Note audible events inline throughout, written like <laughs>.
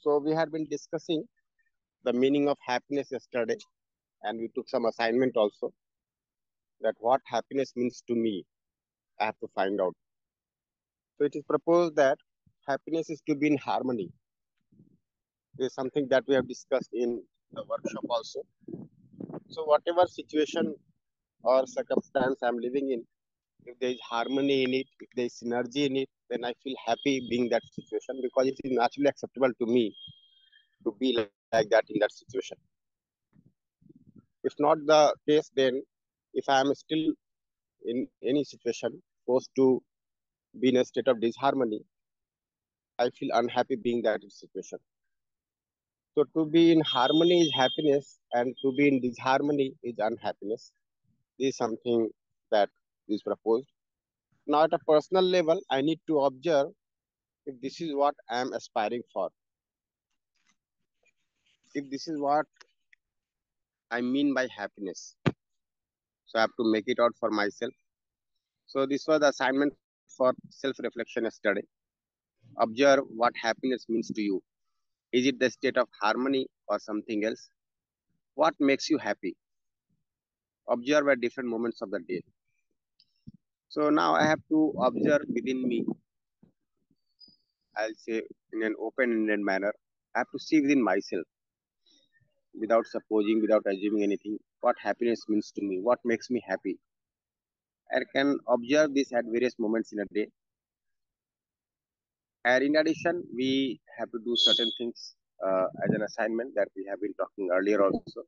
So we had been discussing the meaning of happiness yesterday, and we took some assignment also. That what happiness means to me, I have to find out. So it is proposed that happiness is to be in harmony. This is something that we have discussed in the workshop also. So whatever situation or circumstance I'm living in, if there is harmony in it, if there is synergy in it, then I feel happy being that situation because it is naturally acceptable to me to be like that in that situation. If not the case, then if I am still in any situation forced to be in a state of disharmony, I feel unhappy being that situation. So to be in harmony is happiness, and to be in disharmony is unhappiness. This is something that is proposed. Now, at a personal level, I need to observe if this is what I am aspiring for. If this is what I mean by happiness. So I have to make it out for myself. So this was the assignment for self-reflection yesterday. Observe what happiness means to you. Is it the state of harmony or something else? What makes you happy? Observe at different moments of the day. So now I have to observe within me. I'll say in an open-ended manner. I have to see within myself without supposing, without assuming anything, what happiness means to me, what makes me happy. I can observe this at various moments in a day. And in addition, we have to do certain things uh, as an assignment that we have been talking earlier also.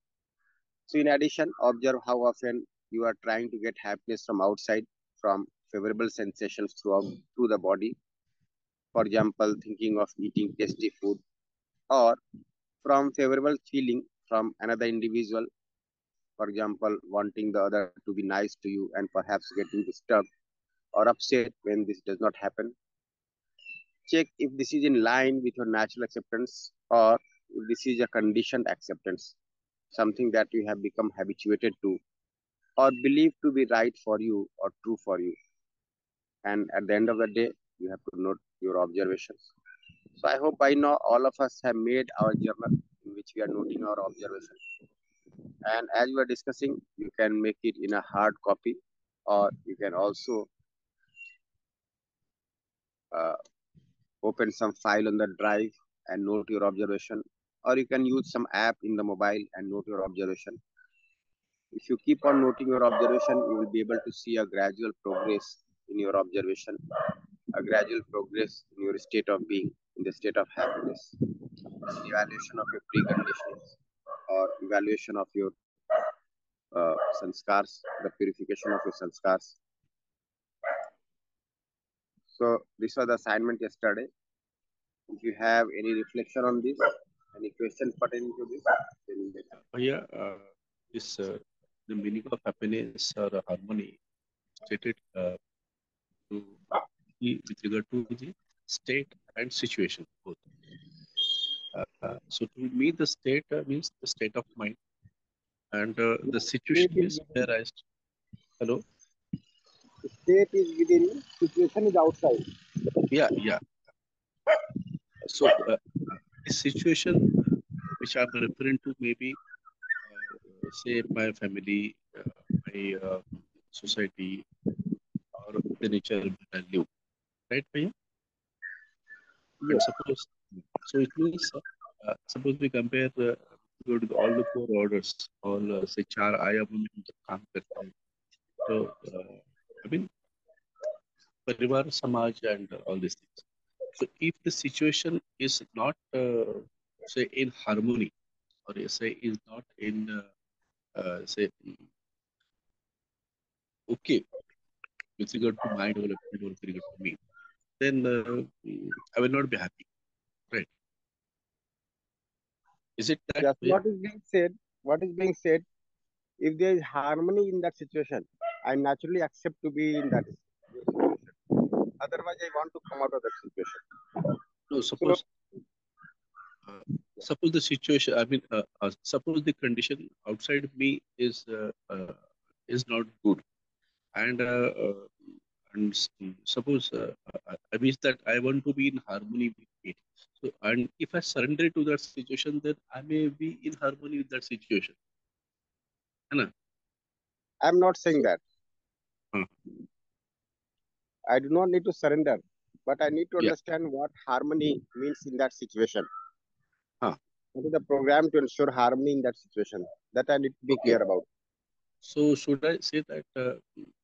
So in addition, observe how often you are trying to get happiness from outside, from favorable sensations throughout through the body. For example, thinking of eating tasty food or from favorable feeling from another individual. For example, wanting the other to be nice to you and perhaps getting disturbed or upset when this does not happen. Check if this is in line with your natural acceptance or if this is a conditioned acceptance, something that you have become habituated to or believed to be right for you or true for you. And at the end of the day, you have to note your observations. So I hope I know all of us have made our journal in which we are noting our observations. And as we are discussing, you can make it in a hard copy or you can also uh, open some file on the drive and note your observation or you can use some app in the mobile and note your observation. If you keep on noting your observation, you will be able to see a gradual progress in your observation, a gradual progress in your state of being, in the state of happiness, evaluation of your preconditions or evaluation of your uh, sanskars, the purification of your sanskars. So this was the assignment yesterday. If you have any reflection on this, any question pertaining to this, then uh, yeah, uh, this uh, the meaning of happiness or harmony stated uh, to with regard to the state and situation both. Uh, uh, so to me, the state uh, means the state of mind, and uh, the situation is realized. Hello. The state is within, situation is outside. Yeah, yeah. So uh, this situation, which I'm referring to, maybe Say my family, uh, my uh, society, or the nature I live. Right, Bhaiya? Yeah. Suppose, so it means, uh, suppose we compare uh, all the four orders, all uh, say, char ayam kaam karta. So, uh, I mean, parivar, samaj, and all these things. So, if the situation is not, uh, say, in harmony, or say, is not in uh, uh, say, okay with regard to my development or with regard to me, then uh, I will not be happy. Right. Is it that That's what is being said. What is being said, if there is harmony in that situation, I naturally accept to be in that situation. Otherwise, I want to come out of that situation. No, suppose uh, suppose the situation. I mean, uh, uh, suppose the condition outside me is uh, uh, is not good, and uh, and suppose I wish that I want to be in harmony with it. So, and if I surrender to that situation, then I may be in harmony with that situation. Anna? I'm not saying that. Hmm. I do not need to surrender, but I need to Yeah. understand what harmony means in that situation. Huh. What is the program to ensure harmony in that situation? That I need to be clear about. So should I say that uh,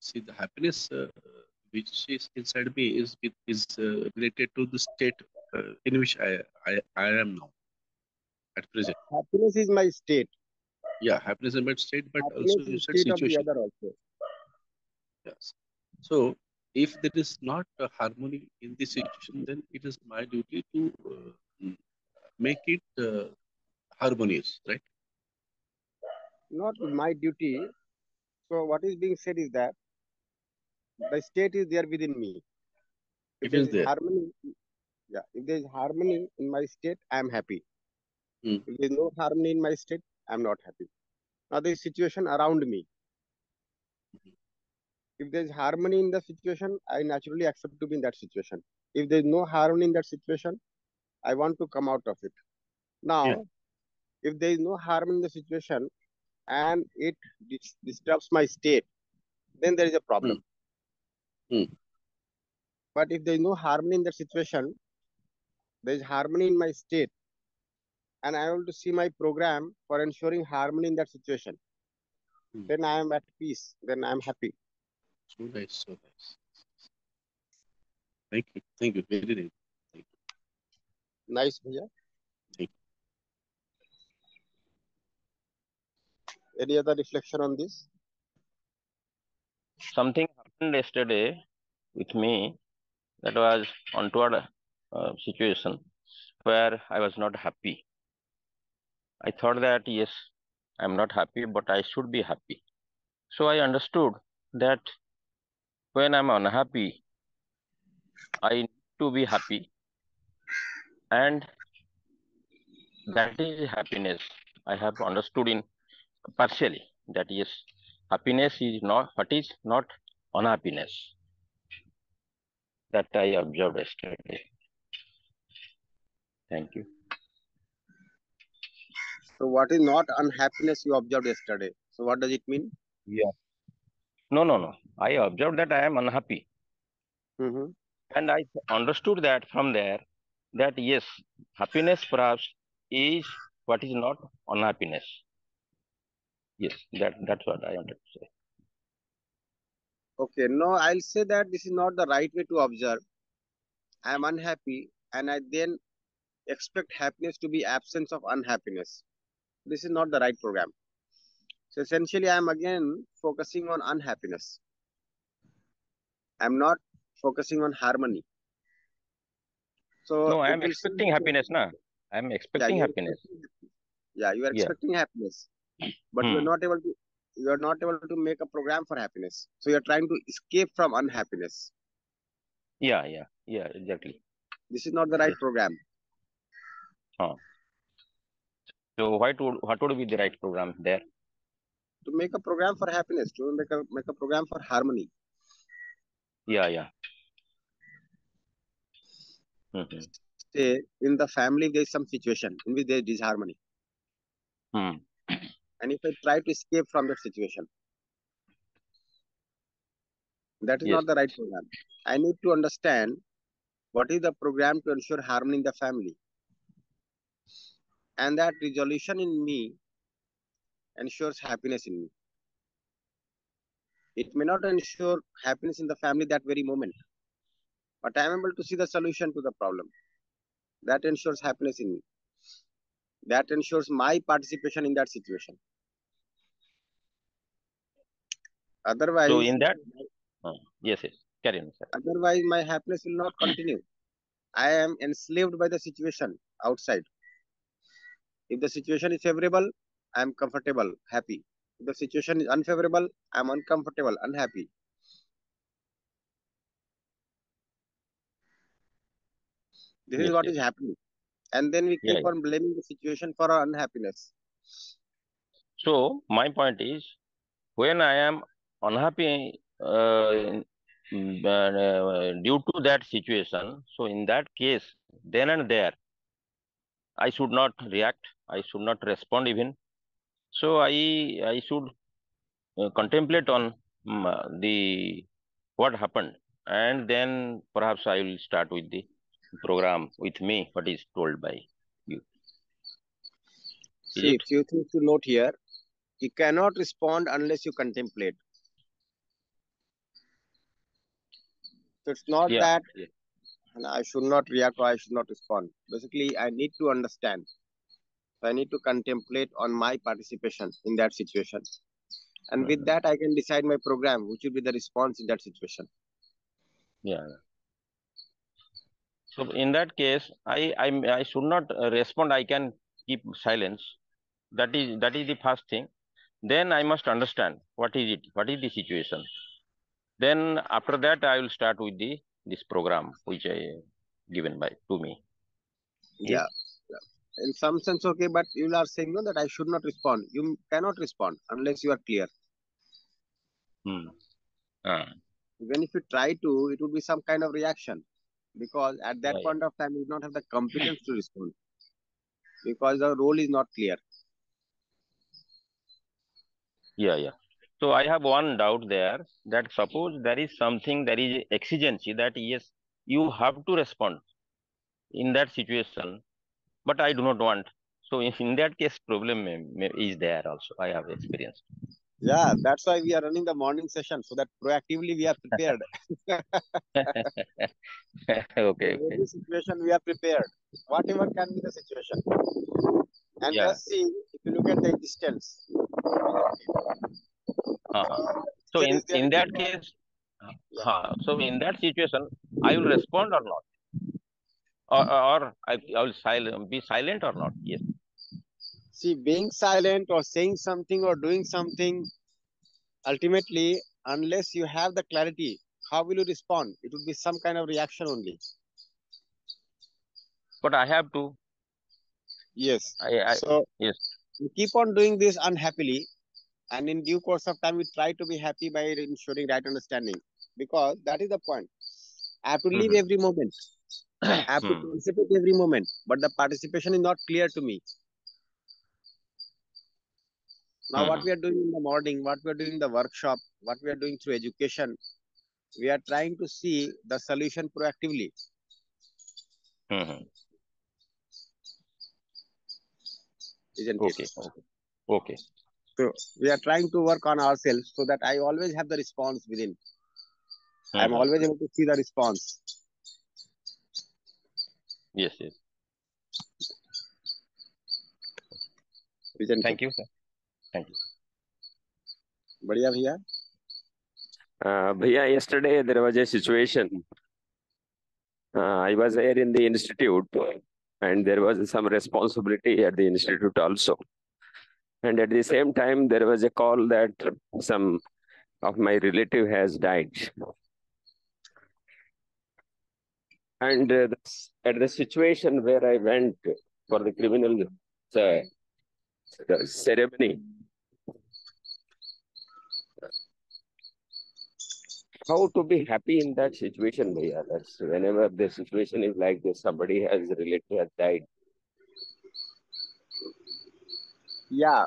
see the happiness uh, which is inside me is is uh, related to the state uh, in which I, I I am now at present. Happiness is my state. Yeah, happiness is my state, but Happiness also is state of the situation. other also. Yes. So if there is not a harmony in this situation, then it is my duty to uh, make it uh, harmonious, right? Not my duty. So what is being said is that the state is there within me. If It there is there. harmony, yeah. If there is harmony in my state, I am happy. Hmm. If there is no harmony in my state, I am not happy. Now there is situation around me. If there is harmony in the situation, I naturally accept to be in that situation. If there is no harmony in that situation, I want to come out of it. Now, Yeah. If there is no harmony in the situation and it dis- disturbs my state, then there is a problem. Hmm. But if there is no harmony in the situation, there is harmony in my state, and I want to see my program for ensuring harmony in that situation, Hmm. then I am at peace. Then I am happy. So nice, so nice. Thank you, thank you, very nice. Nice, bhaiya. Any other reflection on this? something happened yesterday with me that was untoward uh, situation where I was not happy. I thought that yes, I'm not happy, but I should be happy. So I understood that when I'm unhappy, I need to be happy, and that is happiness. I have understood in partially that is happiness is not what is not unhappiness. That I observed yesterday. Thank you. So, what is not unhappiness you observed yesterday? So, what does it mean? Yeah, no, no, no. I observed that I am unhappy. hmm And I understood that from there that yes, happiness perhaps is what is not unhappiness. Yes, that that's what I wanted to say. Okay, no, I'll say that this is not the right way to observe. I am unhappy, and I then expect happiness to be absence of unhappiness. This is not the right program. So essentially, I am again focusing on unhappiness. I'm not focusing on harmony. So No, i am expecting happiness, na. I am expecting are happiness. expecting- Yeah, you are Yeah. expecting happiness, but you are Hmm. not able to. You are not able to make a program for happiness. So you are trying to escape from unhappiness. Yeah, yeah, yeah, exactly. This is not the right program. So what would what would be the right program there? To make a program for happiness, to make a make a program for harmony. Yeah, yeah. hmm Say in the family there is some situation in which there is disharmony, Hmm. And if I try to escape from that situation, that is Yes. not the right program. I need to understand what is the program to ensure harmony in the family, and that resolution in me ensures happiness in me. It may not ensure happiness in the family that very moment, but I am able to see the solution to the problem. That ensures happiness in me. That ensures my participation in that situation. Otherwise, So in that, uh, yes, yes. Carry on, sir. otherwise my happiness will not continue. I am enslaved by the situation outside. If the situation is favorable, I am comfortable, happy. If the situation is unfavorable, I am uncomfortable, unhappy. This is Yes, what yes. is happening. And then we Yeah, keep on blaming the situation for our unhappiness. So my point is, when I am unhappy uh, in- mm, uh, due to that situation, so in that case, then and there, I should not react. I should not respond even. So I I should uh, contemplate on um, the what happened, and then perhaps I will start with the program with me. What is told by you? See, few things to note here. You cannot respond unless you contemplate. So it's not Yeah. that. I should not react or I should not respond. Basically, I need to understand. So I need to contemplate on my participation in that situation. And with that, I can decide my program, which will be the response in that situation. Yeah. So in that case, I I I should not uh, respond. I can keep silence. That is that is the first thing. Then I must understand what is it, what is the situation. Then after that, I will start with the this program which I given by to me. Yeah. yeah. In some sense, okay, but you are saying no that I should not respond. You cannot respond unless you are clear. Hmm. Ah, Even if you try to, it would be some kind of reaction. Because at that yeah. point of time, you do not have the competence to respond. Because the role is not clear. yeah, yeah. So I have one doubt there that suppose there is something, there is exigency that yes, you have to respond in that situation, but I do not want. So in, in that case, problem is there also. I have experienced. Yeah, that's why we are running the morning session so that proactively we are prepared. <laughs> okay, In okay. every situation we are prepared. Whatever can be the situation. And Yeah. just see if you look at the distance. Uh-huh. So in, in that case, uh, so in that situation, I will respond or not, or or I, I will silent, be silent or not. Yes. See, being silent or saying something or doing something, ultimately, unless you have the clarity, how will you respond? It would be some kind of reaction only. But I have to. Yes. I, I So yes. we keep on doing this unhappily, and in due course of time, we try to be happy by ensuring right understanding. Because that is the point. I have to live Mhm. every moment. <clears throat> I have to Hmm. participate every moment, but the participation is not clear to me. Now, what Mhm. we are doing in the morning, what we are doing in the workshop, what we are doing through education, we are trying to see the solution proactively. Mhm. Isn't Okay. it? Okay. Okay. So we are trying to work on ourselves so that I always have the response within. I'm Mhm. always able to see the response. Yes. Yes. Isn't Thank it? you. sir. Thank you. बढ़िया भैया Uh, Bhaiya, yesterday there was a situation. Uh, I was there in the institute, and there was some responsibility at the institute also. And at the same time, there was a call that some of my relative has died. And uh, at the situation where I went for the criminal uh, the ceremony, how to be happy in that situation, Bhaiya? That's whenever the situation is like this, somebody has relative has died. Yeah.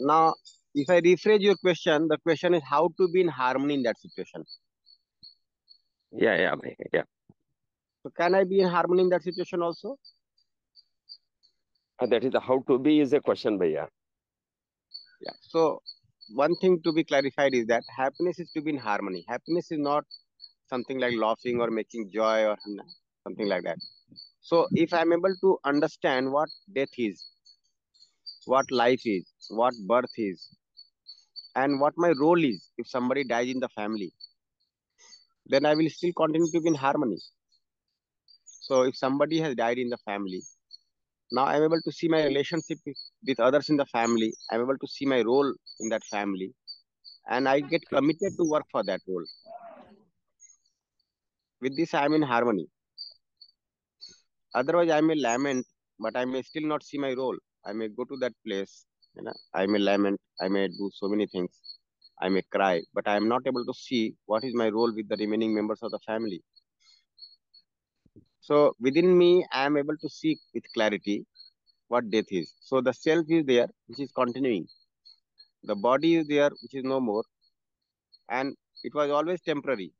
Now if I rephrase your question the question is how to be in harmony in that situation. Yeah, yeah, yeah. so can I be in harmony in that situation also? Uh, That is the how to be is a question, Bhaiya. yeah so one thing to be clarified is that happiness is to be in harmony. Happiness is not something like laughing or making joy or something like that. So if i'm able to understand what death is what life is what birth is and what my role is if somebody dies in the family. Then i will still continue to be in harmony. So if somebody has died in the family now i'm able to see my relationship with, others in the family. I'm able to see my role in that family and i get committed to work for that role. With this i am in harmony. Otherwise i may lament but i may still not see my role i may go to that place you know i may lament i may do so many things i may cry but i am not able to see what is my role with the remaining members of the family so within me i am able to see with clarity what death is. So the self is there, which is continuing. The body is there, which is no more. And it was always temporary.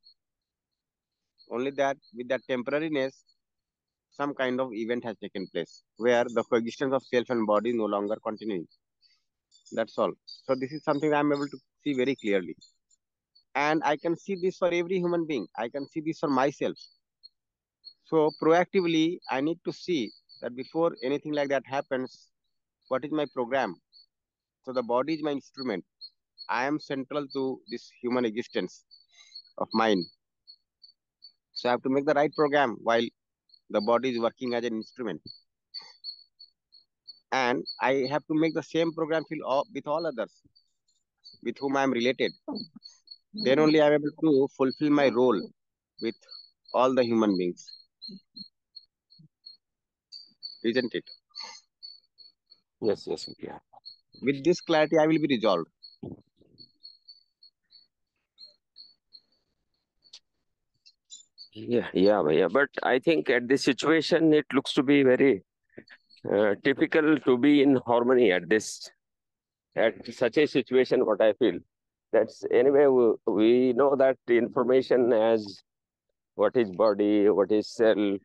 Only that with that temporariness, some kind of event has taken place where the coexistence of self and body no longer continuing. That's all. So this is something I'm able to see very clearly. And I can see this for every human being. I can see this for myself. So proactively, I need to see that before anything like that happens, what is my program? So the body is my instrument. I am central to this human existence of mine. So I have to make the right program while the body is working as an instrument. And I have to make the same program feel with all others with whom I am related. Then only I am able to fulfill my role with all the human beings. Isn't it? Yes, yes, yeah. With this clarity, I will be resolved. Yeah, yeah, yeah. But I think at this situation, it looks to be very uh, typical to be in harmony at this, at such a situation. What I feel, that's anyway. We, we know that information as what is body, what is self,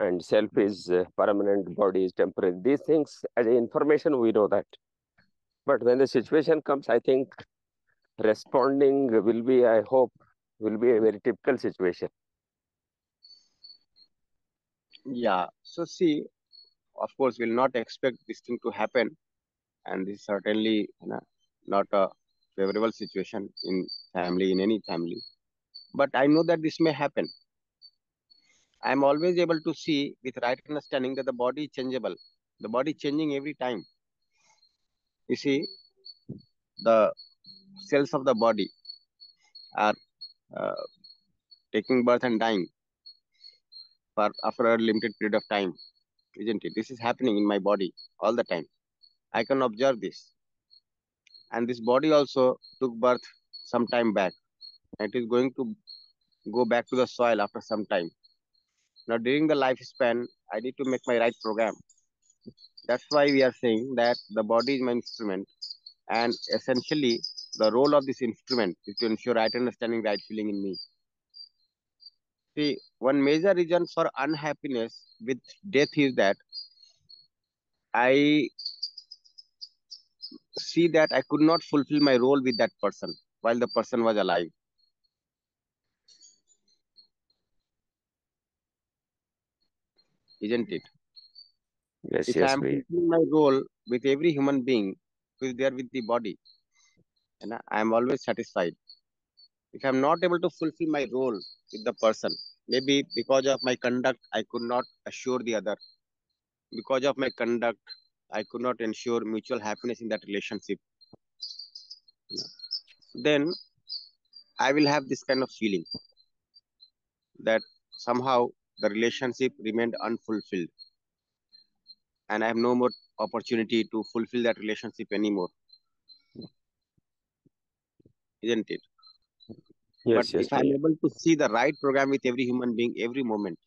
and self is uh, permanent, body is temporary. These things, as information, we know that. But when the situation comes, I think responding will be, I hope, will be a very typical situation. Yeah. So see, of course, we'll not expect this thing to happen. And this is certainly you know, not a favorable situation in family, in any family. But I know that this may happen. I'm always able to see with right understanding that the body is changeable. The body changing every time. You see, the cells of the body are uh, taking birth and dying for after a limited period of time, isn't it? This is happening in my body all the time. I can observe this. And this body also took birth some time back. It is going to go back to the soil after some time. Now, during the lifespan, I need to make my right program. That's why we are saying that the body is my instrument. And essentially, the role of this instrument is to ensure right understanding, right feeling in me. See, one major reason for unhappiness with death is that I see that I could not fulfill my role with that person while the person was alive. Isn't it? Yes, if yes, I am fulfilling my role with every human being who is there with the body, and I am always satisfied. If I'm not able to fulfill my role with the person, maybe because of my conduct, I could not assure the other. Because of my conduct, I could not ensure mutual happiness in that relationship. Then I will have this kind of feeling that somehow the relationship remained unfulfilled and I have no more opportunity to fulfill that relationship anymore isn't it? Yes, but yes, if I'm able to see the right program with every human being, every moment,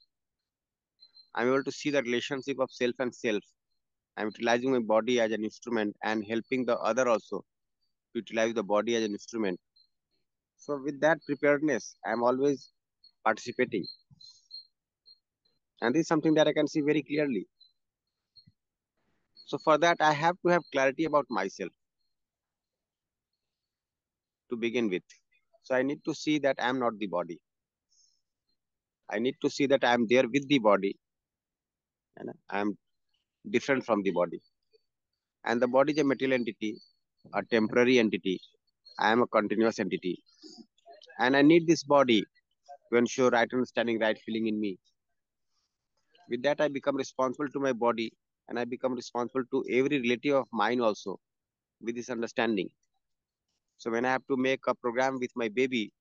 I'm able to see the relationship of self and self. I'm utilizing my body as an instrument and helping the other also to utilize the body as an instrument. So with that preparedness, I'm always participating. And this is something that I can see very clearly. So for that, I have to have clarity about myself to begin with. So I need to see that I am not the body. I need to see that I am there with the body and I am different from the body. And the body is a material entity, a temporary entity. I am a continuous entity. And I need this body to ensure right understanding, right feeling in me. With that, I become responsible to my body and I become responsible to every relative of mine also with this understanding. So when I have to make a program with my baby,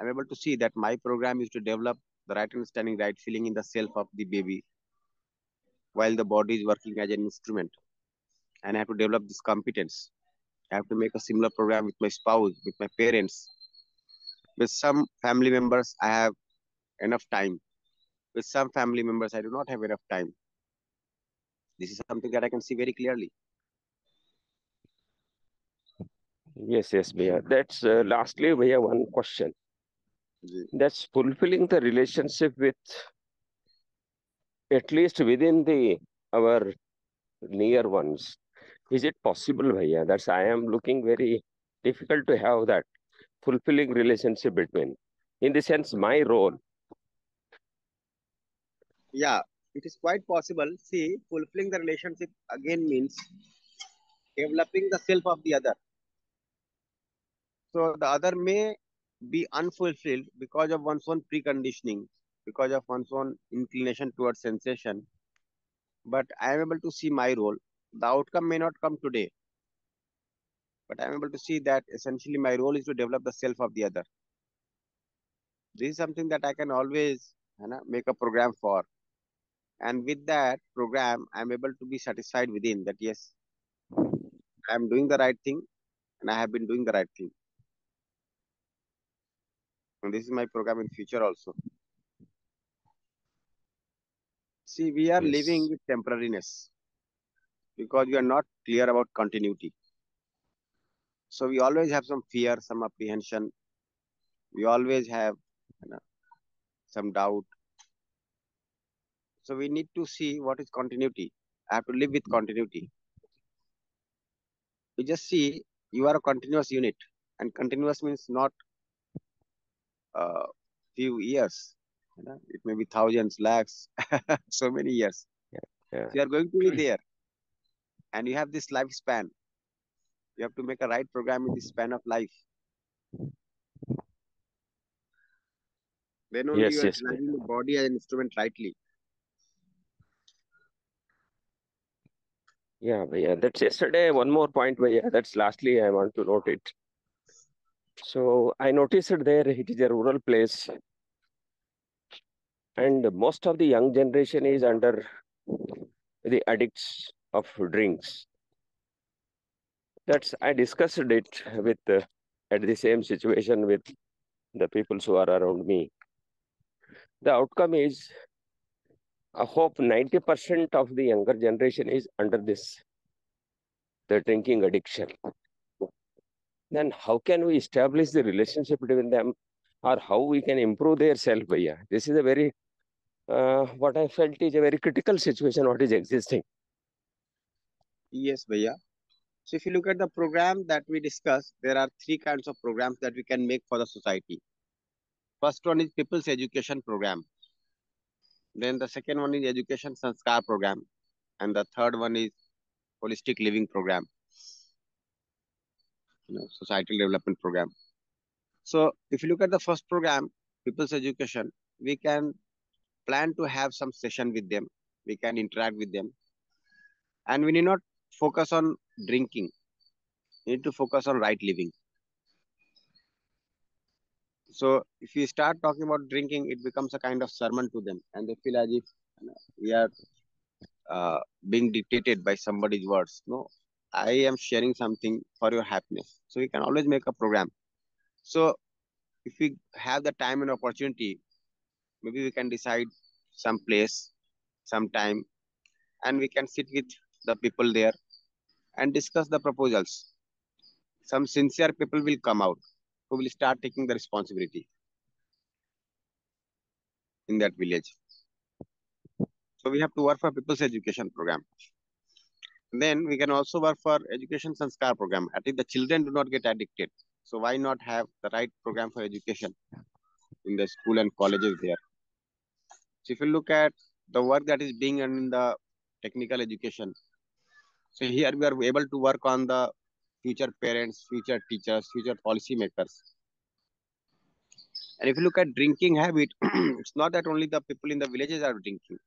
I'm able to see that my program is to develop the right understanding, right feeling in the self of the baby while the body is working as an instrument. And I have to develop this competence. I have to make a similar program with my spouse, with my parents. With some family members, I have enough time. With some family members, I do not have enough time. This is something that I can see very clearly. Yes, yes, Bhaiya. That's uh, lastly, Bhaiya, one question. That's fulfilling the relationship with at least within the our near ones. Is it possible, Bhaiya? That's I am looking very difficult to have that fulfilling relationship between. In the sense, my role. Yeah, it is quite possible. See, fulfilling the relationship again means developing the self of the other. So the other may be unfulfilled because of one's own preconditioning, because of one's own inclination towards sensation. But I am able to see my role. The outcome may not come today, but I'm able to see that essentially my role is to develop the self of the other. This is something that I can always you know, make a program for. And with that program, I'm able to be satisfied within that, yes, I'm doing the right thing and I have been doing the right thing. And this is my program in future also. See, we are Yes. living with temporariness because we are not clear about continuity. So we always have some fear, some apprehension. We always have you know, some doubt. So we need to see what is continuity. I have to live with continuity. You just see you are a continuous unit, and continuous means not uh, few years. You know, it may be thousands, lakhs, <laughs> so many years. Yeah. You are going to be <clears throat> there, and you have this lifespan. You have to make a right program in this span of life. Then only Yes, you are yes, designing the body as an instrument rightly. Yeah, yeah, That's yesterday. One more point, yeah, That's lastly, I want to note it. So I noticed there, it is a rural place. And most of the young generation is under the addicts of drinks. That's I discussed it with uh, at the same situation with the people who are around me. The outcome is I hope 90% of the younger generation is under this the drinking addiction. Then how can we establish the relationship between them or how we can improve their self Bhaiya? This is a very uh, what I felt is a very critical situation what is existing. Yes, Bhaiya. So if you look at the program that we discussed, there are three kinds of programs that we can make for the society. First one is People's Education Program. Then the second one is Education Sanskar Program. And the third one is Holistic Living Program. You know, Societal Development Program. So if you look at the first program, People's Education, we can plan to have some session with them. We can interact with them. And we need not focus on drinking. We need to focus on right living. So if you start talking about drinking, it becomes a kind of sermon to them, and they feel as if you know, we are uh, being dictated by somebody's words. No, I am sharing something for your happiness. So we can always make a program. So if we have the time and opportunity, maybe we can decide some place, some time, and we can sit with the people there and discuss the proposals. Some sincere people will come out who will start taking the responsibility in that village. So we have to work for people's education program. Then we can also work for education sanskar program. At least the children do not get addicted. So why not have the right program for education in the school and colleges there? So if you look at the work that is being done in the technical education, so here we are able to work on the future parents, future teachers, future policy makers. And if you look at drinking habit, <clears throat> it's not that only the people in the villages are drinking.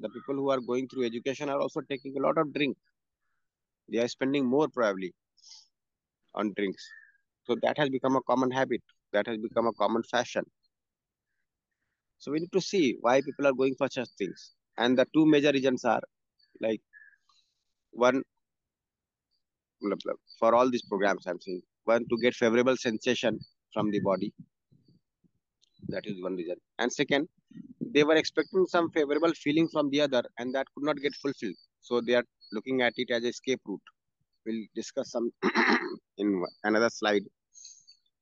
The people who are going through education are also taking a lot of drink. They are spending more probably on drinks. So that has become a common habit. That has become a common fashion. So we need to see why people are going for such things. And the two major reasons are like one for all these programs I'm saying one to get favorable sensation from the body That is one reason. And second, they were expecting some favorable feeling from the other and that could not get fulfilled. So they are looking at it as a escape route. We'll discuss some <coughs> in another slide.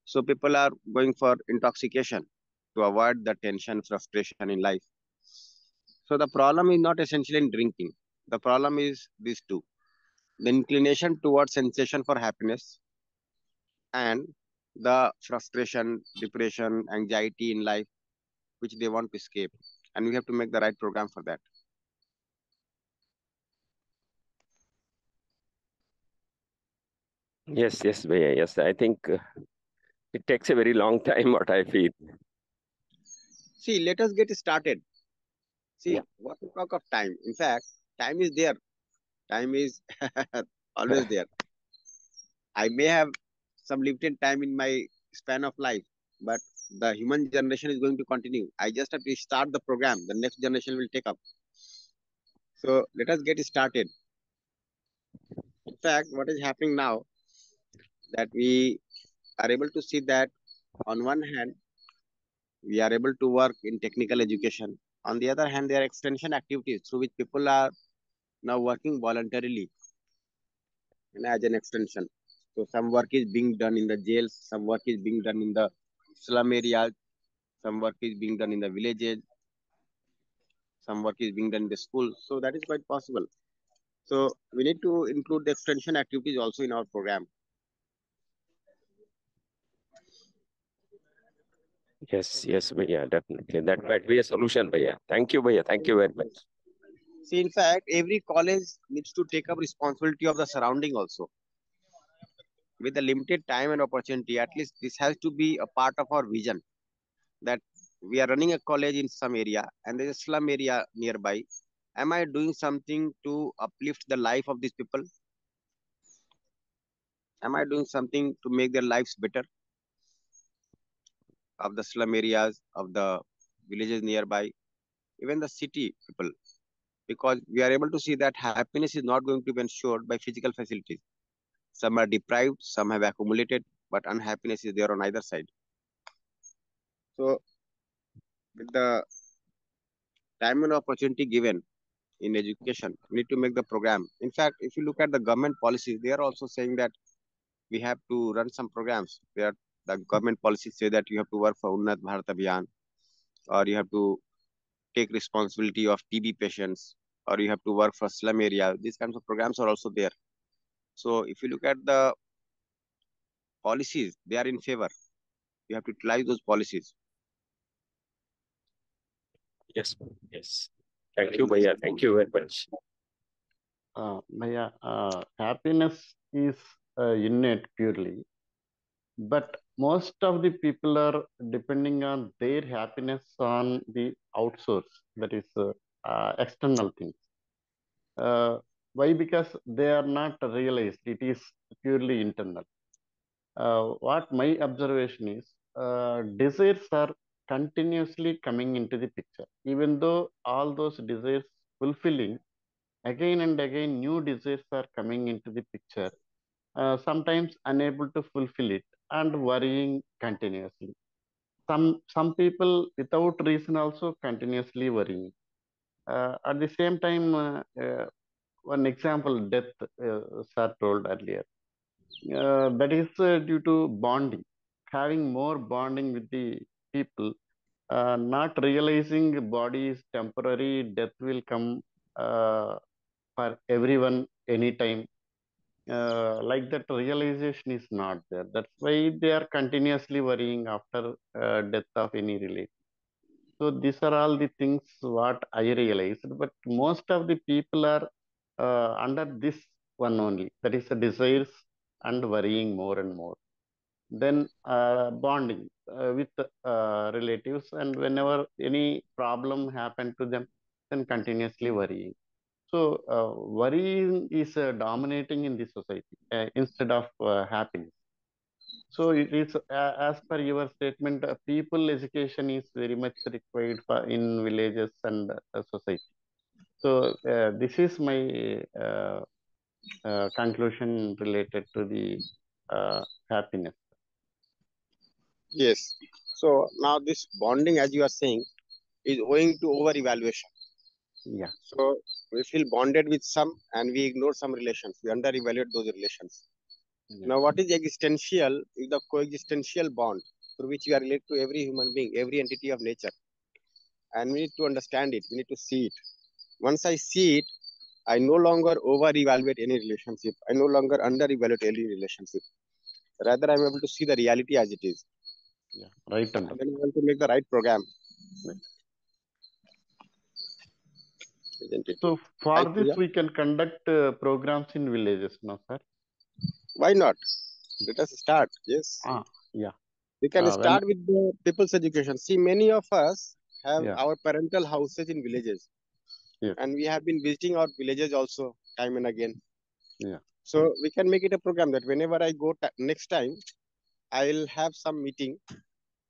So people are going for intoxication to avoid the tension, frustration in life. So the problem is not essentially in drinking. The problem is these two. The inclination towards sensation for happiness and the frustration, depression, anxiety in life, which they want to escape. And we have to make the right program for that. Yes, yes, Bhaiya, yes. I think uh, it takes a very long time, <laughs> what I feel. See, let us get started. See, Yeah. what to talk of time? In fact, time is there. Time is <laughs> always there. I may have some limited time in my span of life, but the human generation is going to continue. I just have to start the program. The next generation will take up. So let us get started. In fact, what is happening now that we are able to see that on one hand, we are able to work in technical education. On the other hand, there are extension activities through which people are now working voluntarily and as an extension. So some work is being done in the jails, some work is being done in the slum areas, some work is being done in the villages, some work is being done in the school. So that is quite possible. So we need to include the extension activities also in our program. Yes, yes, Bhaiya, definitely. That might be a solution, Bhaiya. Thank you, Bhaiya. Thank you very much. See, in fact, every college needs to take up responsibility of the surrounding also. With the limited time and opportunity, at least this has to be a part of our vision that we are running a college in some area and there's a slum area nearby. Am I doing something to uplift the life of these people? Am I doing something to make their lives better? Of the slum areas, of the villages nearby, even the city people because we are able to see that happiness is not going to be ensured by physical facilities. Some are deprived, some have accumulated, but unhappiness is there on either side. So, with the time and opportunity given in education, we need to make the program. In fact, if you look at the government policies, they are also saying that we have to run some programs where the government policies say that you have to work for Unnat Bharat Abhiyan or you have to take responsibility of TB patients or you have to work for slum area. These kinds of programs are also there. So if you look at the policies, they are in favor. You have to utilize those policies. Yes, yes. Thank you, Bhaiya. Thank you very much. Uh, Maya, uh, happiness is uh, innate purely, but most of the people are depending on their happiness on the outsource, that is uh, uh, external things. Why? Because they are not realized. It is purely internal. Uh, what my observation is, uh, desires are continuously coming into the picture, even though all those desires fulfilling again and again new desires are coming into the picture uh, sometimes unable to fulfill it and worrying continuously some some people without reason also continuously worrying uh, at the same time uh, uh, one example death uh, sir told earlier uh, that is uh, due to bonding having more bonding with the people uh, not realizing body is temporary death will come uh, for everyone anytime. Uh, like that realization is not there. That's why they are continuously worrying after uh, death of any relative. So these are all the things what I realized. But most of the people are uh, under this one only. That is desires and worrying more and more. Then uh, bonding uh, with uh, relatives and whenever any problem happened to them, then continuously worrying. So uh, worrying is uh, dominating in the society instead of happiness. So it is as per your statement, people education is very much required for in villages and society. So uh, this is my uh, uh, conclusion related to the uh, happiness. Yes. So now this bonding, as you are saying, is owing to over evaluation. Yeah. So we feel bonded with some and we ignore some relations. We under evaluate those relations. Yeah. Now, what is existential is the coexistential bond through which we are related to every human being, every entity of nature. And we need to understand it, we need to see it. Once I see it, I no longer over evaluate any relationship. I no longer under evaluate any relationship. Rather, I'm able to see the reality as it is. Yeah. Right. And then I'm able to make the right program. It? So for Right, this, Priya? we can conduct uh, programs in villages, no, sir? Why not? Let us start. Yes. Ah, yeah. We can Uh, when- start with the people's education. See, many of us have Yeah. our parental houses in villages. Yes. And we have been visiting our villages also time and again. Yeah. So we can make it a program that whenever I go ta- next time, I'll have some meeting,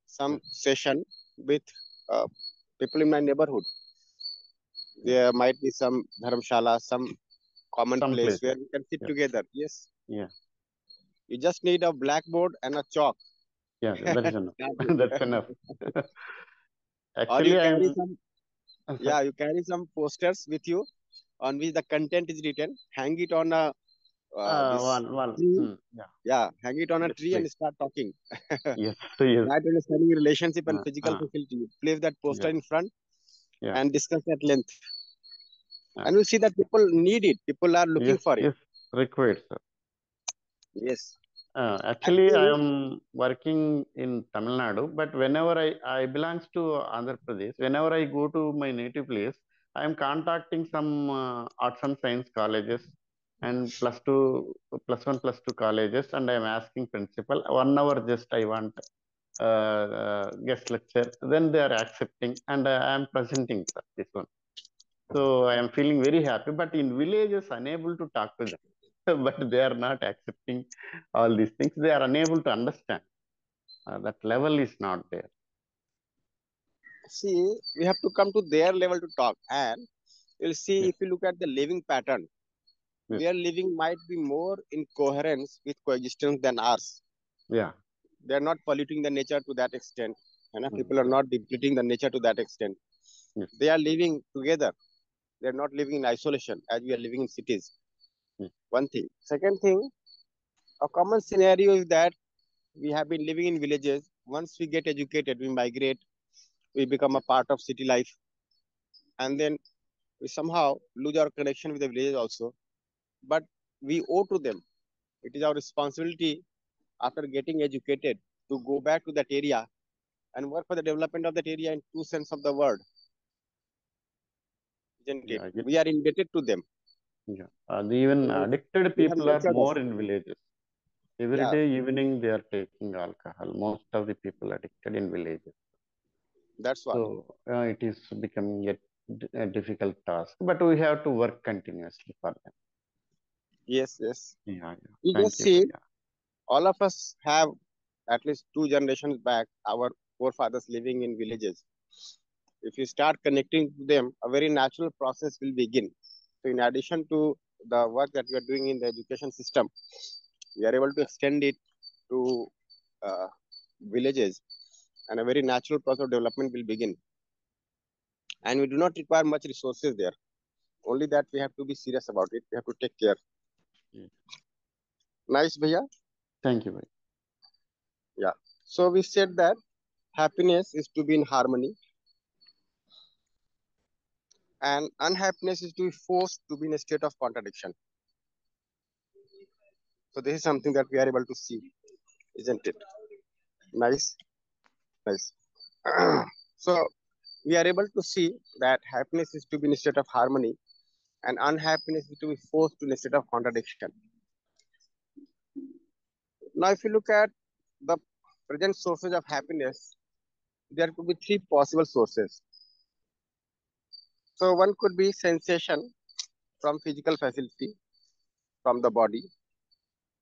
some session with uh, people in my neighborhood. There might be some dharamshala, some common Some place place. where we can sit Yeah. together. Yes. Yeah. You just need a blackboard and a chalk. Yeah, that is enough. <laughs> <laughs> That's enough. <laughs> or Actually, you I carry am. some yeah you carry some posters with you on which the content is written hang it on a uh, Uh, one, one. tree. Hmm, yeah. yeah hang it on a Yes, tree and start talking <laughs> Yes. Yes. right understanding relationship and Uh, physical uh, facility place that poster Yeah. in front Yeah. and discuss at length and you see that people need it people are looking yes. for it Yes. Required, sir. yes Uh, actually, I am working in Tamil Nadu, but whenever I, I belongs to Andhra Pradesh, whenever I go to my native place, I am contacting some uh, arts and science colleges and plus two, plus one, plus two colleges, and I am asking principal, one hour just I want uh, uh, guest lecture. Then they are accepting, and I am presenting this one. So I am feeling very happy, but in villages, unable to talk to them. <laughs> but they are not accepting all these things. They are unable to understand. Uh, that level is not there. see we have to come to their level to talk and you'll see Yes. if you look at the living pattern Yes. their living might be more in coherence with coexistence than ours Yeah. they're not polluting the nature to that extent. Know, Mm. people are not depleting the nature to that extent. Yes. They are living together. They're not living in isolation as we are living in cities. Mm. One thing. Second thing, a common scenario is that we have been living in villages. Once we get educated, we migrate, we become a part of city life, and then we somehow lose our connection with the villages also. But we owe to them. It is our responsibility after getting educated to go back to that area and work for the development of that area in two sense of the word. Yeah, We are indebted to them. Yeah. And even So, addicted people are more in villages. Every Yeah. day evening they are taking alcohol. Most of the people addicted in villages. That's why. So uh, it is becoming a, a difficult task. But we have to work continuously for them. Yes, yes. Yeah. yeah. You Thank just you. see, Yeah. all of us have at least two generations back our forefathers living in villages. If you start connecting to them, a very natural process will begin. So, in addition to the work that we are doing in the education system, we are able to extend it to uh, villages, and a very natural process of development will begin. And we do not require much resources there. Only that we have to be serious about it. We have to take care. Mm. Nice, Bhaiya. Thank you. Bhai. Yeah. So we said that happiness is to be in harmony and unhappiness is to be forced to be in a state of contradiction. So this is something that we are able to see, isn't it? Nice, nice. <clears throat> so we are able to see that happiness is to be in a state of harmony and unhappiness is to be forced to in a state of contradiction. Now, if you look at the present sources of happiness, there could be three possible sources. So one could be sensation from physical facility from the body.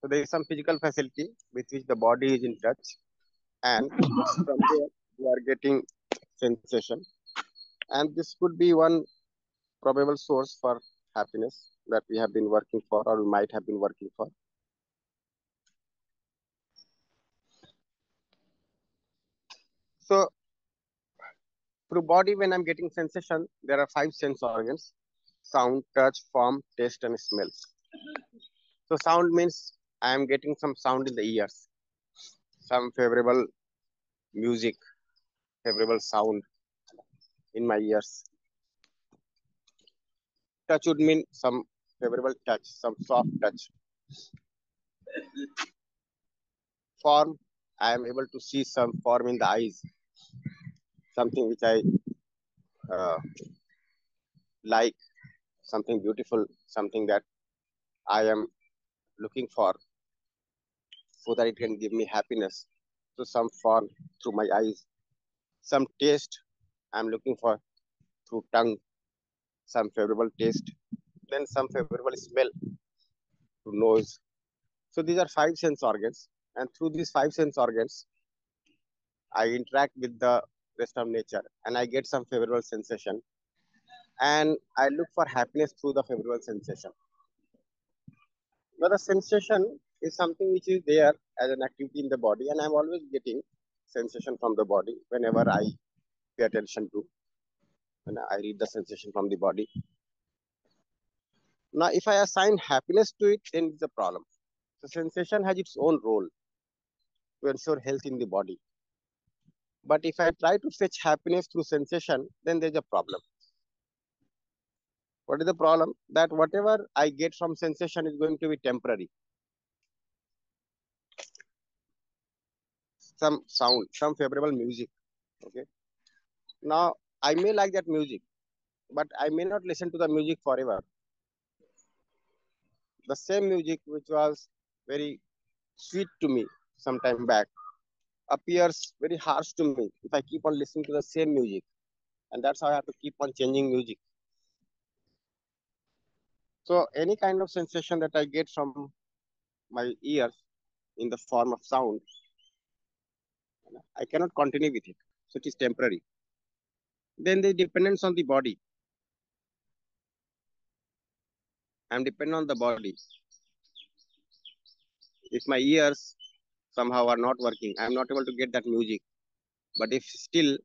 So there is some physical facility with which the body is in touch, and <laughs> from there we are getting sensation. And this could be one probable source for happiness that we have been working for or we might have been working for. So through body, when I'm getting sensation, there are five sense organs, sound, touch, form, taste, and smell. So sound means I am getting some sound in the ears, some favorable music, favorable sound in my ears. Touch would mean some favorable touch, some soft touch. Form, I am able to see some form in the eyes, something which I uh, like, something beautiful, something that I am looking for so that it can give me happiness. So some form through my eyes, some taste I'm looking for through tongue, some favorable taste, then some favorable smell through nose. So these are five sense organs. And through these five sense organs, I interact with the rest of nature and I get some favorable sensation. And I look for happiness through the favorable sensation. But the sensation is something which is there as an activity in the body, and I'm always getting sensation from the body whenever I pay attention to, when I read the sensation from the body. Now, if I assign happiness to it, then it's a problem. So sensation has its own role to ensure health in the body. But if I try to fetch happiness through sensation, then there's a problem. What is the problem? That whatever I get from sensation is going to be temporary. Some sound, some favorable music. Okay. Now I may like that music, but I may not listen to the music forever. The same music which was very sweet to me some time back appears very harsh to me if I keep on listening to the same music. And that's how I have to keep on changing music. So any kind of sensation that I get from my ears in the form of sound, I cannot continue with it. So it is temporary. Then the dependence on the body. I'm dependent on the body. If my ears somehow are not working, I'm not able to get that music. But if still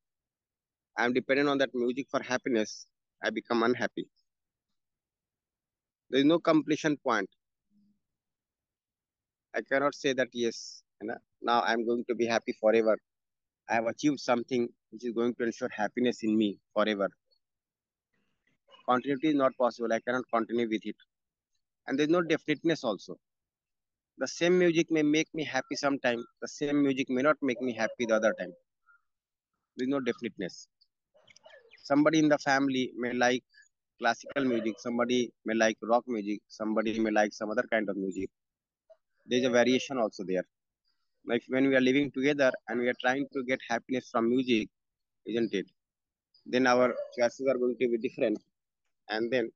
I'm dependent on that music for happiness, I become unhappy. There is no completion point. I cannot say that yes, uh, now I'm going to be happy forever. I have achieved something which is going to ensure happiness in me forever. Continuity is not possible. I cannot continue with it. And there's no definiteness also. The same music may make me happy sometime. The same music may not make me happy the other time. There's no definiteness. Somebody in the family may like classical music, somebody may like rock music, somebody may like some other kind of music. There's a variation also there. Like when we are living together and we are trying to get happiness from music, isn't it? Then our choices are going to be different. And then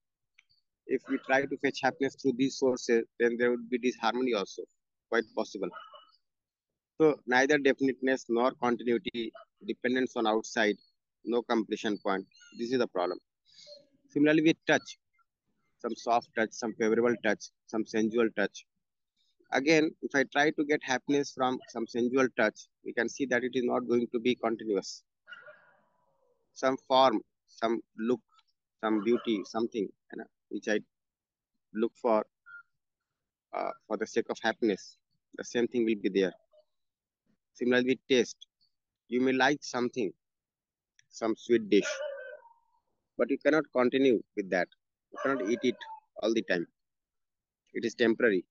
if we try to fetch happiness through these sources, then there would be disharmony also, quite possible. So neither definiteness nor continuity, dependence on outside, no completion point. This is the problem. Similarly with touch, some soft touch, some favorable touch, some sensual touch. Again, if I try to get happiness from some sensual touch, we can see that it is not going to be continuous. Some form, some look, some beauty, something you know, which I look for uh, for the sake of happiness. The same thing will be there. Similarly with taste, you may like something, some sweet dish, but you cannot continue with that. You cannot eat it all the time. It is temporary.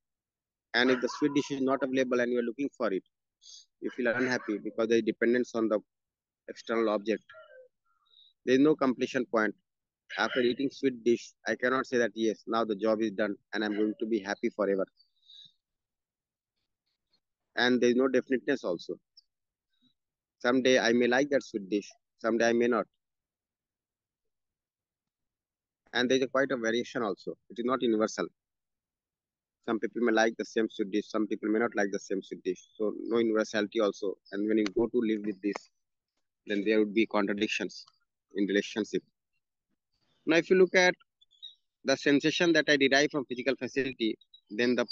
And if the sweet dish is not available and you are looking for it, you feel unhappy because there is dependence on the external object. There is no completion point. After eating sweet dish, I cannot say that yes, now the job is done and I'm going to be happy forever. And there is no definiteness also. Someday I may like that sweet dish, someday I may not. And there is quite a variation also. It is not universal. Some people may like the same sweet dish, some people may not like the same sweet dish. So no universality also. And when you go to live with this, then there would be contradictions in relationship. Now, if you look at the sensation that I derive from physical facility, then the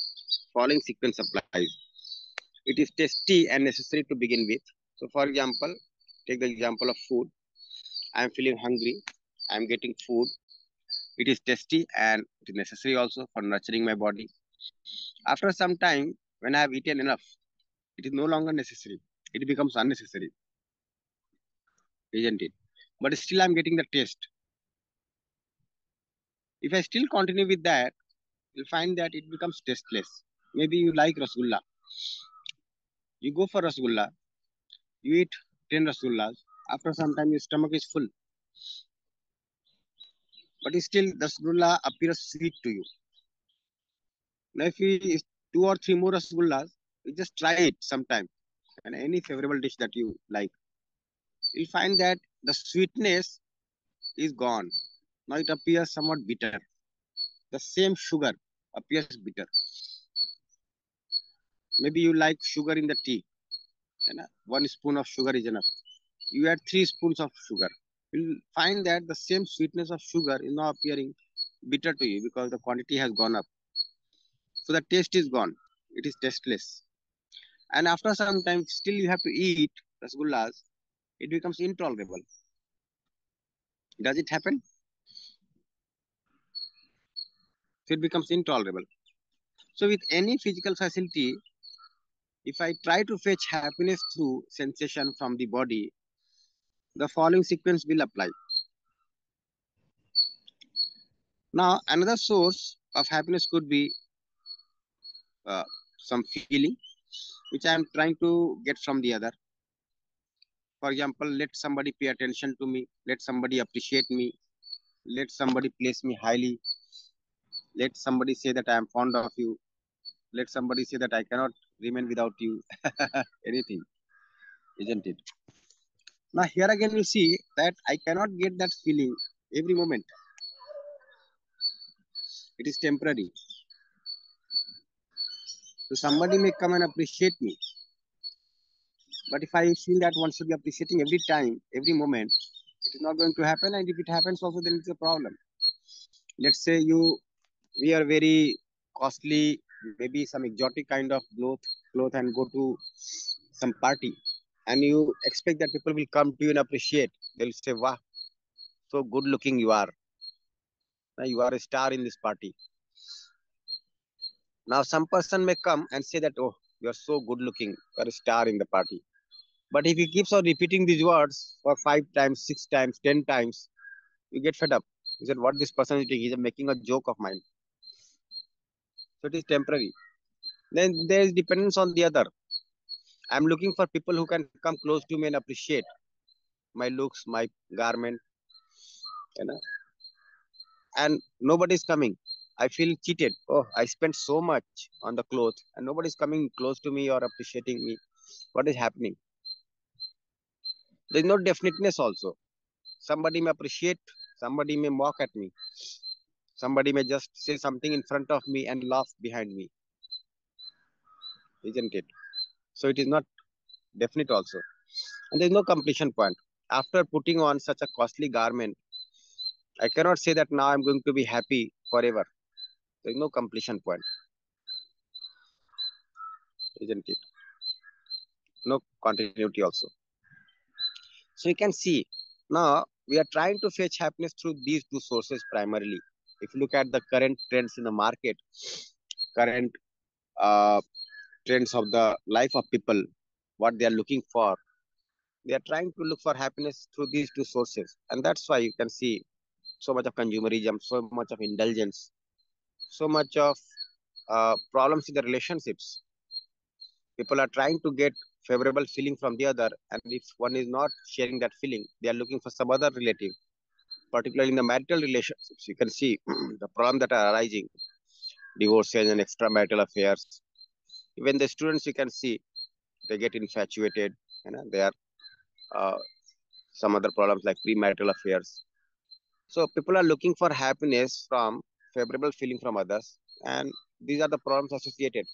following sequence applies. It is testy and necessary to begin with. So, for example, take the example of food. I'm feeling hungry. I'm getting food. It is tasty and it is necessary also for nurturing my body. After some time, when I have eaten enough, it is no longer necessary. It becomes unnecessary. Isn't it? But still I'm getting the taste. If I still continue with that, you'll find that it becomes tasteless. Maybe you like rasgulla. You go for rasgulla. You eat 10 rasgullas. After some time, your stomach is full. But still, the rasgulla appears sweet to you. Now, if you two or three more rasgullas, you just try it sometime. And any favorable dish that you like, you'll find that the sweetness is gone. Now it appears somewhat bitter. The same sugar appears bitter. Maybe you like sugar in the tea. And one spoon of sugar is enough. You add three spoons of sugar. You'll find that the same sweetness of sugar is now appearing bitter to you because the quantity has gone up. So the taste is gone. It is tasteless. And after some time, still you have to eat rasgullas. It becomes intolerable. Does it happen? So it becomes intolerable. So with any physical facility, if I try to fetch happiness through sensation from the body, the following sequence will apply. Now, another source of happiness could be uh, some feeling, which I am trying to get from the other. For example, let somebody pay attention to me, let somebody appreciate me, let somebody place me highly, let somebody say that I am fond of you, let somebody say that I cannot remain without you. <laughs> Anything, isn't it? Now, here again, you see that I cannot get that feeling every moment. It is temporary. So, somebody may come and appreciate me. But if I feel that one should be appreciating every time, every moment, it is not going to happen. And if it happens, also, then it's a problem. Let's say you wear very costly maybe some exotic kind of cloth, cloth and go to some party and you expect that people will come to you and appreciate. They'll say, wow, so good looking you are. Now you are a star in this party. Now some person may come and say that, oh, you are so good looking, you are a star in the party. But if he keeps on repeating these words for five times, six times, ten times, you get fed up. He said, what this person is doing, he's making a joke of mine. So it is temporary. Then there is dependence on the other. I'm looking for people who can come close to me and appreciate my looks, my garment, you know. And nobody is coming. I feel cheated. Oh, I spent so much on the clothes and nobody is coming close to me or appreciating me. What is happening? There is no definiteness also. Somebody may appreciate, somebody may mock at me. Somebody may just say something in front of me and laugh behind me. Isn't it? So it is not definite also. And there is no completion point. After putting on such a costly garment, I cannot say that now I'm going to be happy forever. There is no completion point. Isn't it? No continuity also. So you can see now we are trying to fetch happiness through these two sources primarily if you look at the current trends in the market, current uh, trends of the life of people, what they are looking for, they are trying to look for happiness through these two sources. And that's why you can see so much of consumerism, so much of indulgence, so much of uh, problems in the relationships. People are trying to get favorable feeling from the other. And if one is not sharing that feeling, they are looking for some other relative particularly in the marital relationships, you can see <clears throat> the problem that are arising, divorces and extramarital affairs. Even the students, you can see, they get infatuated, you know, they are uh, some other problems like premarital affairs. So people are looking for happiness from favorable feeling from others, and these are the problems associated.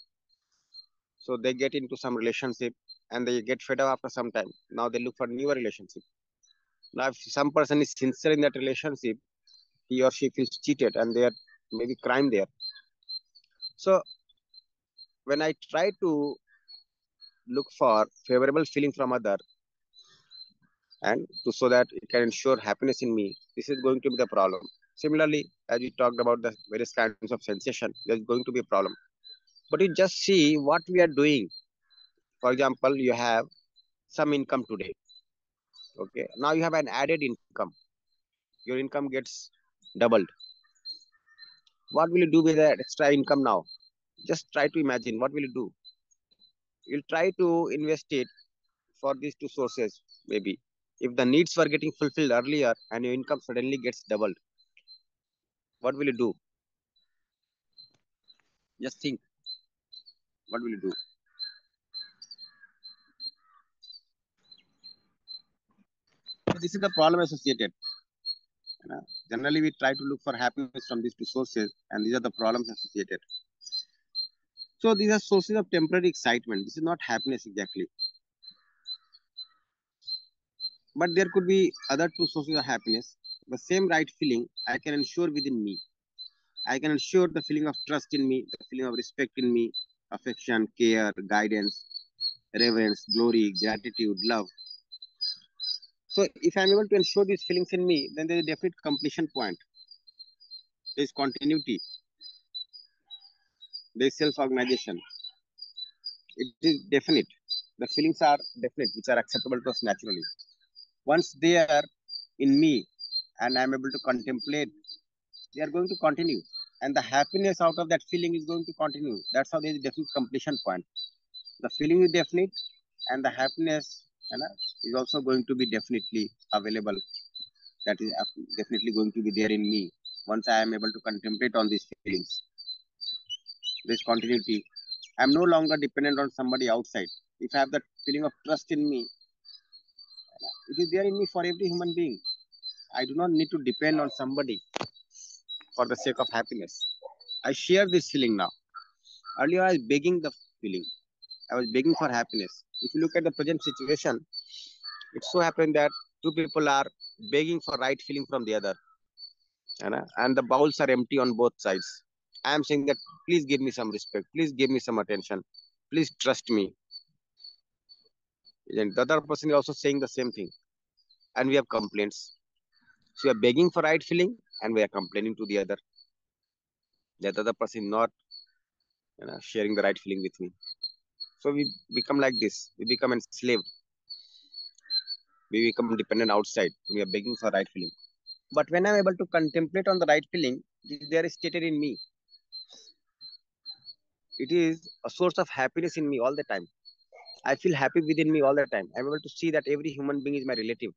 So they get into some relationship and they get fed up after some time. Now they look for newer relationship. Now, if some person is sincere in that relationship, he or she feels cheated and there may be crime there. So, when I try to look for favorable feeling from other, and to so that it can ensure happiness in me, this is going to be the problem. Similarly, as we talked about the various kinds of sensation, there's going to be a problem. But you just see what we are doing. For example, you have some income today. Okay, now you have an added income. Your income gets doubled. What will you do with that extra income now? Just try to imagine what will you do? You'll try to invest it for these two sources, maybe. If the needs were getting fulfilled earlier and your income suddenly gets doubled, what will you do? Just think. What will you do? This is the problem associated. You uh, know, generally, we try to look for happiness from these two sources, and these are the problems associated. So these are sources of temporary excitement. This is not happiness exactly. But there could be other two sources of happiness. The same right feeling I can ensure within me. I can ensure the feeling of trust in me, the feeling of respect in me, affection, care, guidance, reverence, glory, gratitude, love. So if I'm able to ensure these feelings in me, then there's a definite completion point. There's continuity. There's self-organization. It is definite. The feelings are definite, which are acceptable to us naturally. Once they are in me and I'm able to contemplate, they are going to continue. And the happiness out of that feeling is going to continue. That's how there's a definite completion point. The feeling is definite and the happiness you know, is also going to be definitely available. That is uh, definitely going to be there in me once I am able to contemplate on these feelings. This continuity. I'm no longer dependent on somebody outside. If I have that feeling of trust in me, it is there in me for every human being. I do not need to depend on somebody for the sake of happiness. I share this feeling now. Earlier, I was begging the feeling. I was begging for happiness. If you look at the present situation, it so happened that two people are begging for right feeling from the other. And the bowls are empty on both sides. I am saying that please give me some respect. Please give me some attention. Please trust me. And the other person is also saying the same thing. And we have complaints. So we are begging for right feeling and we are complaining to the other. That other person not you know, sharing the right feeling with me. So we become like this. We become enslaved. We become dependent outside. We are begging for right feeling. But when I'm able to contemplate on the right feeling, there is stated in me. It is a source of happiness in me all the time. I feel happy within me all the time. I'm able to see that every human being is my relative.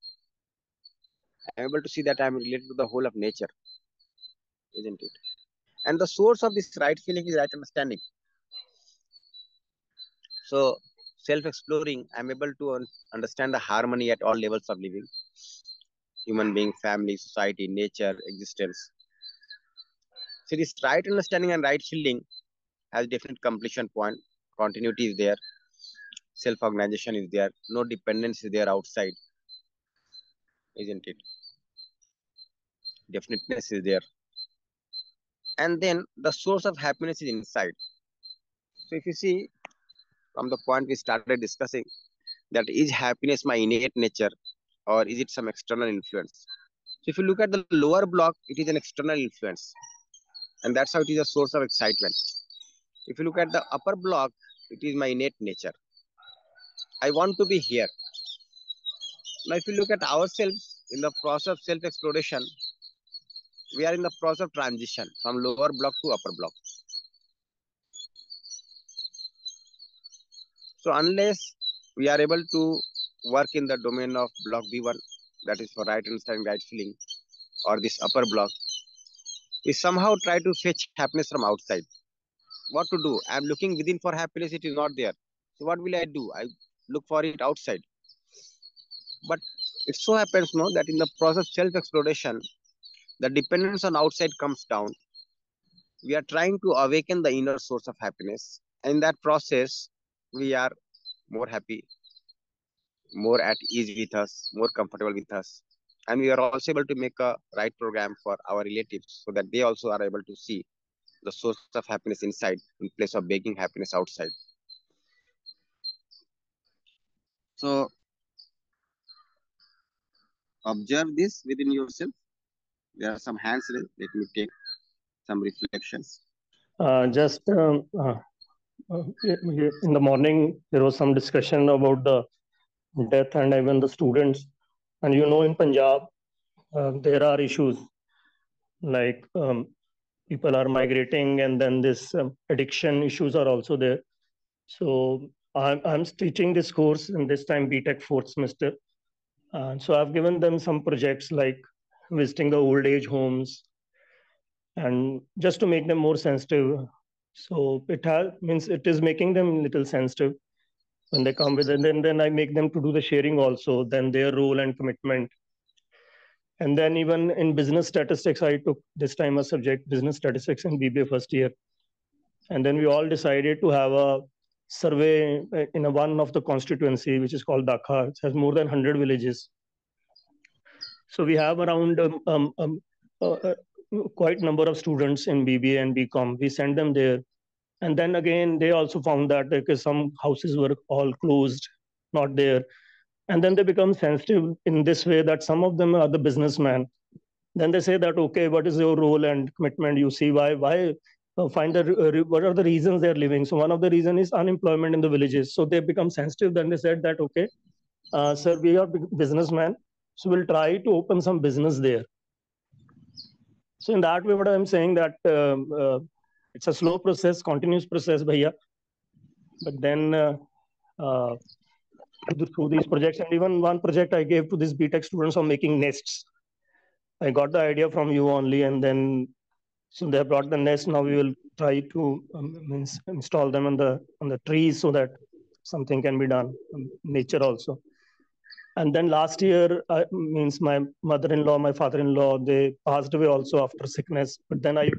I'm able to see that I'm related to the whole of nature. Isn't it? And the source of this right feeling is right understanding. So self-exploring, I'm able to un understand the harmony at all levels of living. Human being, family, society, nature, existence. So this right understanding and right feeling has different completion point. Continuity is there. Self-organization is there. No dependence is there outside. Isn't it? Definiteness is there. And then the source of happiness is inside. So if you see from the point we started discussing that is happiness my innate nature or is it some external influence? So if you look at the lower block, it is an external influence. And that's how it is a source of excitement. If you look at the upper block, it is my innate nature. I want to be here. Now, if you look at ourselves in the process of self-exploration, we are in the process of transition from lower block to upper block. So unless we are able to work in the domain of block B1, that is for right understanding, right feeling, or this upper block, we somehow try to fetch happiness from outside. What to do? I'm looking within for happiness, it is not there. So what will I do? I look for it outside. But it so happens no, that in the process of self-exploration, the dependence on outside comes down. We are trying to awaken the inner source of happiness. And In that process, we are more happy, more at ease with us, more comfortable with us. And we are also able to make a right program for our relatives so that they also are able to see the source of happiness inside in place of begging happiness outside. So observe this within yourself? There are some hands. Let me take some reflections. Uh, just um, uh in the morning, there was some discussion about the death and even the students. And you know, in Punjab, uh, there are issues like um, people are migrating, and then this um, addiction issues are also there. So I'm, I'm teaching this course in this time BTech fourth semester. Uh, so I've given them some projects like visiting the old age homes and just to make them more sensitive. So it has means it is making them little sensitive when they come with it. And then, then I make them to do the sharing also, then their role and commitment. And then even in business statistics, I took this time a subject, business statistics in BBA first year. And then we all decided to have a survey uh, in a one of the constituency, which is called Dakha. It has more than 100 villages. So we have around um, um, um, uh, uh, quite number of students in BBA and BCom. We send them there. And then again, they also found that because some houses were all closed, not there. And then they become sensitive in this way that some of them are the businessmen. Then they say that, okay, what is your role and commitment? You see why, why uh, find the uh, what are the reasons they're living. So one of the reason is unemployment in the villages. So they become sensitive. Then they said that okay, uh, sir, we are businessmen, so we'll try to open some business there. So in that way, what I'm saying that um, uh, it's a slow process, continuous process, bhaiya. But then uh, uh, through these projects, and even one project I gave to these BTech students on making nests. I got the idea from you only, and then so they brought the nest. Now we will try to um, install them on the on the trees so that something can be done. Um, nature also. And then last year uh, means my mother-in-law, my father-in-law, they passed away also after sickness. But then I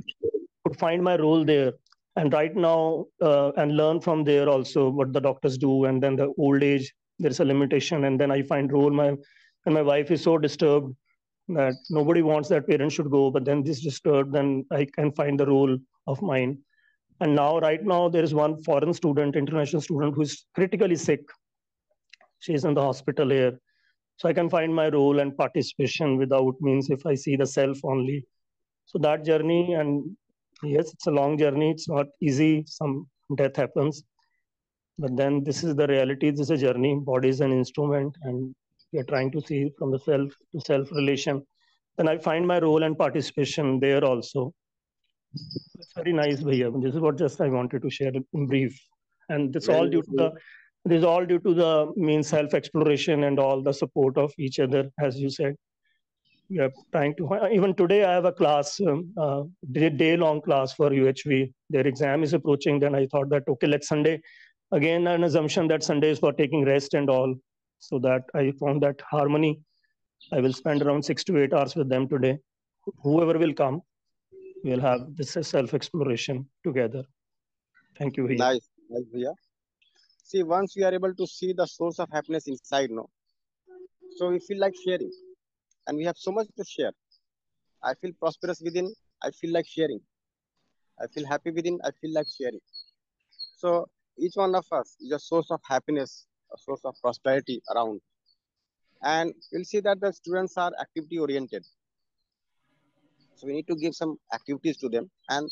could find my role there, and right now uh, and learn from there also what the doctors do. And then the old age, there is a limitation, and then I find role. My and my wife is so disturbed that nobody wants that parents should go, but then this disturbed, then I can find the role of mine. And now, right now, there is one foreign student, international student, who is critically sick. She is in the hospital here. So I can find my role and participation without means if I see the self only. So that journey, and yes, it's a long journey. It's not easy. Some death happens. But then this is the reality. This is a journey. Body is an instrument, and we are trying to see from the self to self relation then i find my role and participation there also it's very nice bhaiya. this is what just i wanted to share in brief and it's all due to the this is all due to the mean self exploration and all the support of each other as you said we are trying to even today i have a class um, uh, day long class for uhv their exam is approaching then i thought that okay let's sunday again an assumption that sunday is for taking rest and all so that I found that harmony. I will spend around six to eight hours with them today. Whoever will come, we'll have this self exploration together. Thank you. Bhaiya. Nice, nice, Bhaiya. See, once we are able to see the source of happiness inside, no, so we feel like sharing, and we have so much to share. I feel prosperous within. I feel like sharing. I feel happy within. I feel like sharing. So each one of us is a source of happiness a source of prosperity around. And you'll see that the students are activity oriented. So we need to give some activities to them and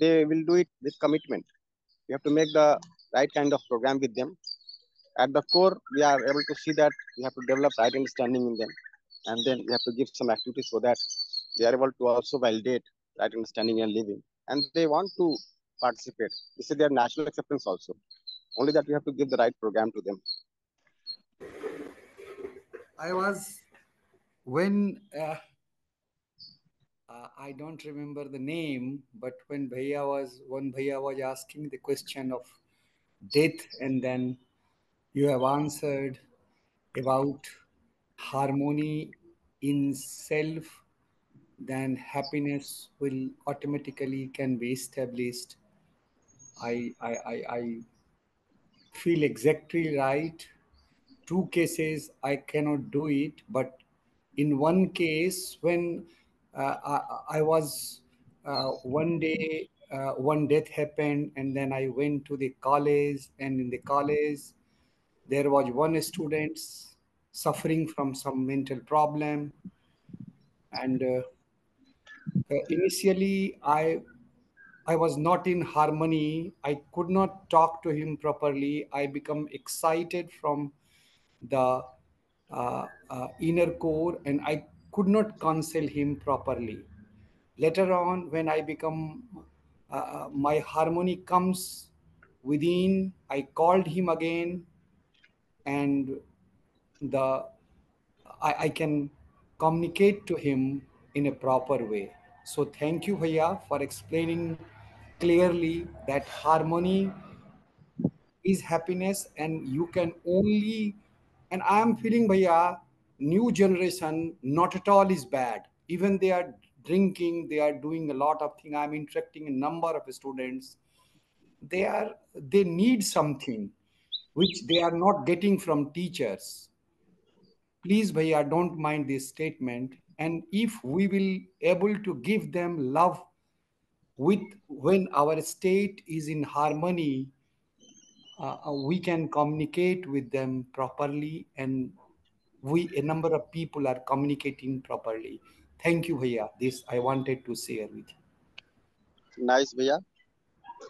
they will do it with commitment. you have to make the right kind of program with them. At the core, we are able to see that we have to develop right understanding in them. And then we have to give some activities so that they are able to also validate right understanding and living. And they want to participate. This is their national acceptance also. Only that we have to give the right program to them. I was when uh, uh, I don't remember the name, but when Bhaiya was when Bhaiya was asking the question of death, and then you have answered about harmony in self, then happiness will automatically can be established. I I I, I feel exactly right. Two cases I cannot do it, but in one case, when uh, I, I, was uh, one day, uh, one death happened, and then I went to the college, and in the college, there was one student suffering from some mental problem. And uh, uh, initially i i was not in harmony. I could not talk to him properly. I become excited from the uh, uh, inner core and i could not counsel him properly. Later on when i become uh, uh, my harmony comes within. I called him again and the I, I can communicate to him in a proper way. So thank you bhaiya for explaining clearly that harmony is happiness and you can only and i am feeling bhaiya new generation not at all is bad. Even they are drinking they are doing a lot of thing. I'm interacting a number of students. They are they need something which they are not getting from teachers. Please bhaiya don't mind this statement. And if we will able to give them love with when our state is in harmony uh, uh, we can communicate with them properly and we a number of people are communicating properly thank you bhaiya this i wanted to share with you Nice, Bhaiya.